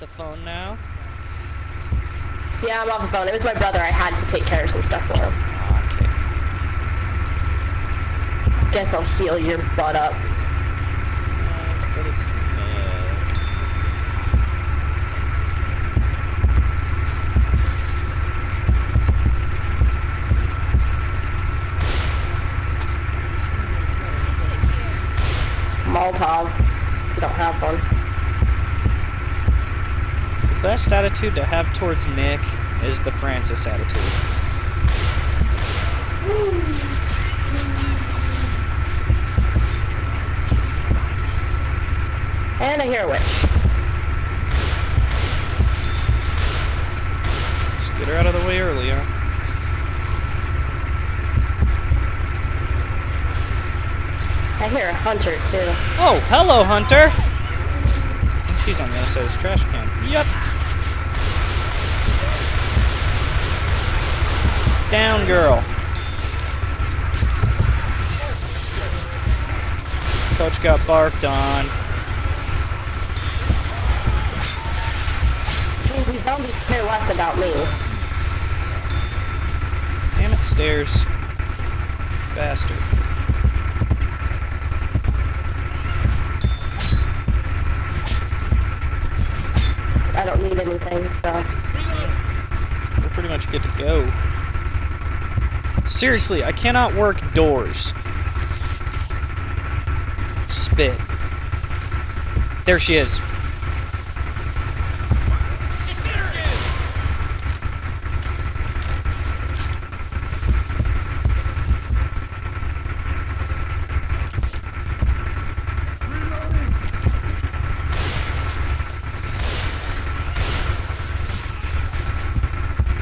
the phone now? Yeah, I'm off the phone. It was my brother. I had to take care of some stuff for him. Okay. Guess I'll heal your butt up. Uh, but it's Molotov. You don't have one. The best attitude to have towards Nick is the Francis attitude. And I hear a witch. Just get her out of the way early, huh? I hear a hunter too. Oh, hello, Hunter! She's on the other side of this trash can. Yep. Down, girl. Coach got barked on. These zombies care less about me. Damn it, stairs. Bastard. I don't need anything, so. We're pretty much good to go. Seriously, I cannot work doors. Spit. There she is.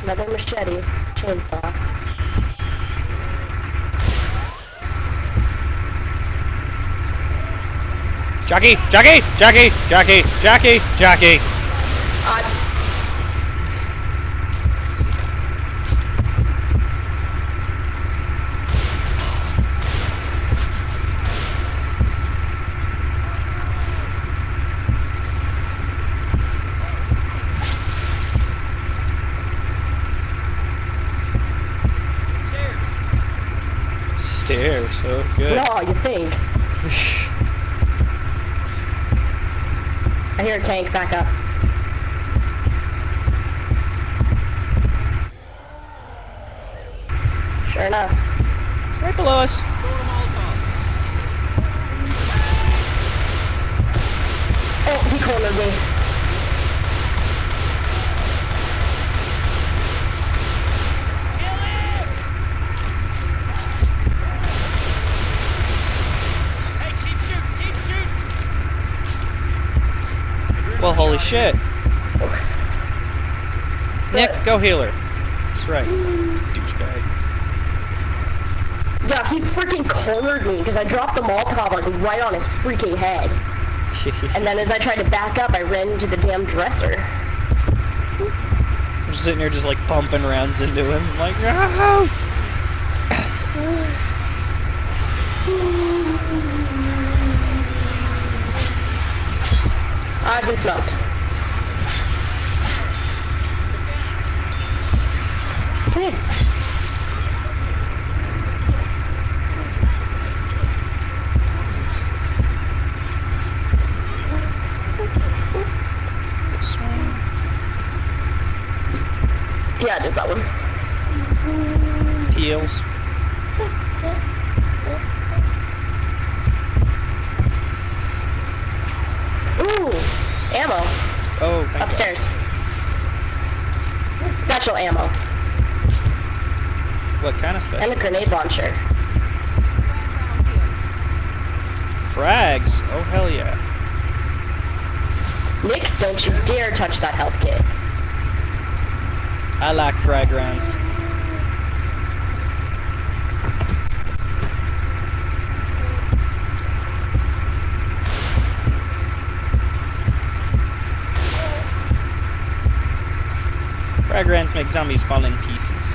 Another machete. Chainsaw. Jackie! Jackie! Jackie! Jackie! Jackie! Jackie! Uh, Stairs. Oh, good. no, you think. I hear a tank. Back up. Sure enough. Right below us. Oh, he cornered me. Holy shit. Nick, go heal her. That's right. Douchebag. Yeah, he freaking cornered me because I dropped the Molotov like right on his freaking head. And then as I tried to back up, I ran into the damn dresser. I'm just sitting here just like pumping rounds into him. I'm like, no! I've been smoked. Okay. This one. Yeah, just that one. Peels. Ooh, ammo Oh, thank God. upstairs. Special ammo What kind of and special? a grenade launcher. Frags. Oh, hell yeah. Nick, don't you dare touch that health kit. I like frag rounds. Frag rounds make zombies fall in pieces.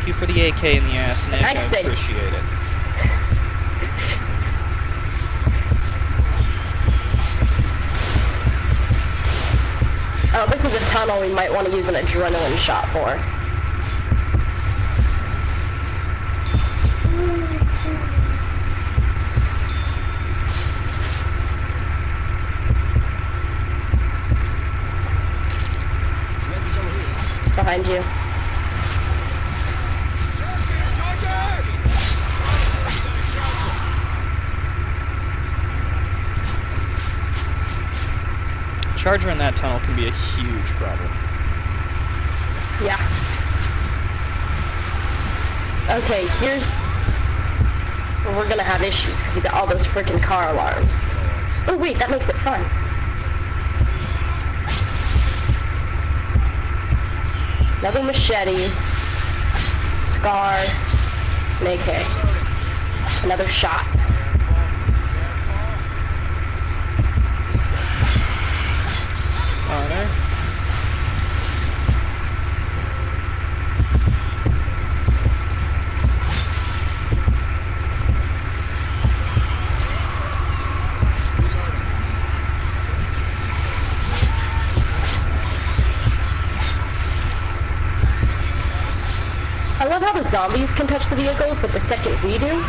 Thank you for the AK in the ass, Nick. I, I appreciate it. Oh, this is a tunnel we might want to use an adrenaline shot for. Behind you. Charger in that tunnel can be a huge problem. Yeah. Okay, here's we're gonna have issues because we got all those freaking car alarms. Oh wait, that makes it fun. Another machete, scar, an AK. Another shot. I love how the zombies can touch the vehicles, but the second we do,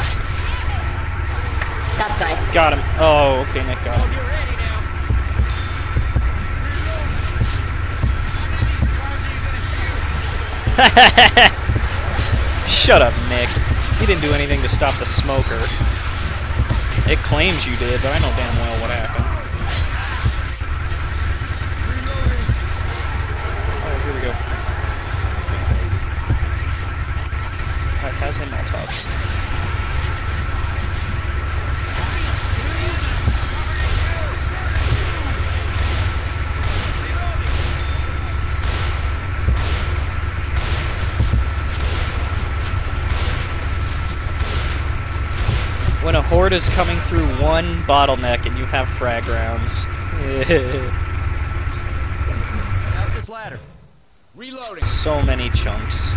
that's nice. Got him. Oh, okay, Nick got him. Shut up, Nick. You didn't do anything to stop the smoker. It claims you did, but I know damn well what happened. Has him Molotov. When a horde is coming through one bottleneck and you have frag rounds. Out this ladder. Reloading. so many chunks.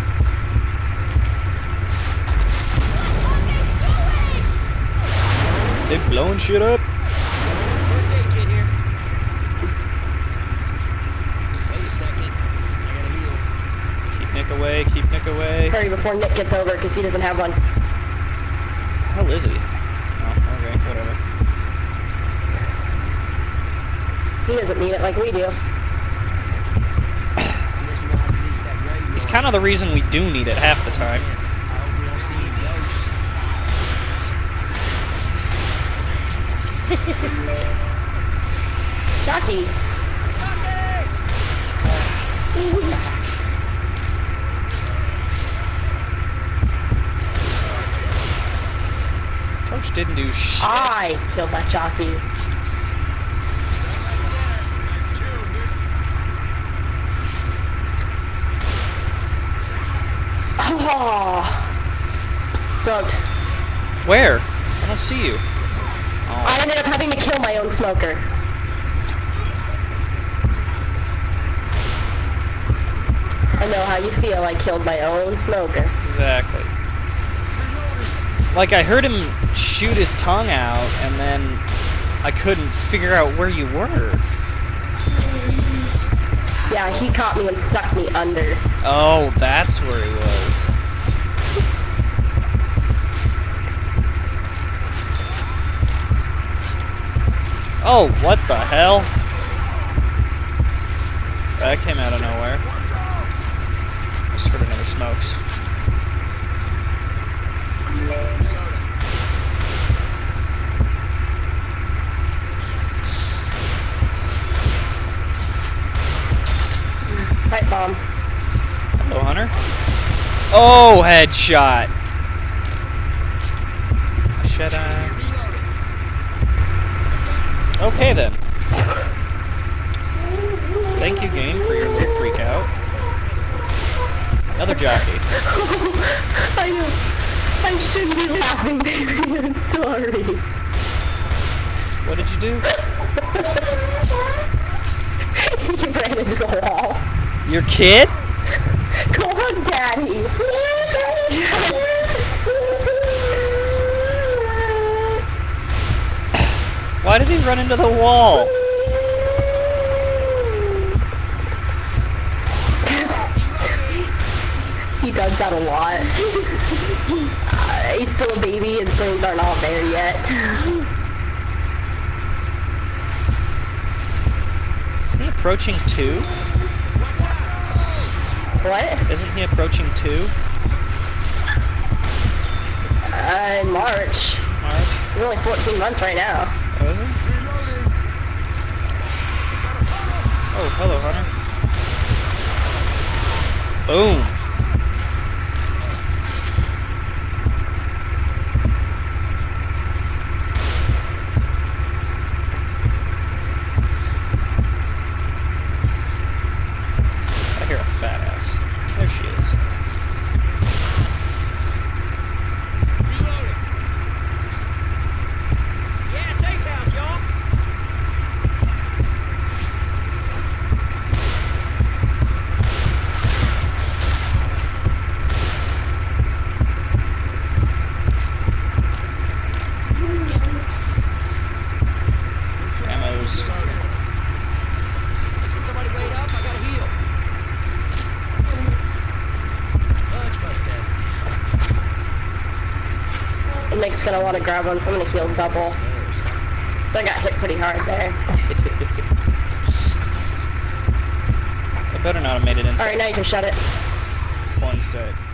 They blowing shit up. First aid kit here. Wait a second. I gotta heal. Keep Nick away, keep Nick away. Hurry before Nick gets over because he doesn't have one. How is he? Oh, okay, whatever. He doesn't need it like we do. I guess we don't have to visit that graveyard. He's kind of the reason we do need it half the time. Jockey. Coach didn't do shit. I killed that jockey. Oh. Drugged. Where? I don't see you. My own smoker. I know how you feel. I killed my own smoker. exactly. Like I heard him shoot his tongue out, and then I couldn't figure out where you were. Yeah, he caught me and sucked me under. Oh, that's where he was. Oh, what the hell? That came out of nowhere. I just heard another smokes. Pipe bomb. Hello, Hunter. Oh, headshot. Shut up. Okay then. Thank you, game, for your little freak out. Another jockey. I know. I shouldn't be laughing, baby. I'm sorry. What did you do? he ran into the wall. Your kid? Come on, Daddy. Why did he run into the wall? he does that a lot. Uh, he's still a baby, and brains aren't all there yet. Isn't he approaching two? What? Isn't he approaching two? Uh, in March. March? He's only 14 months right now. Oh, he? Oh, hello, Hunter. Boom. I hear a fat ass. There she is. Reloading. Yeah, safe house, y'all. Ammos. Can somebody wait up? I gotta heal. Much, much better. And Nick's gonna want to grab one, so I'm gonna heal double. So I got hit pretty hard there. I better not have made it inside Alright, now you can shut it. one. Aww.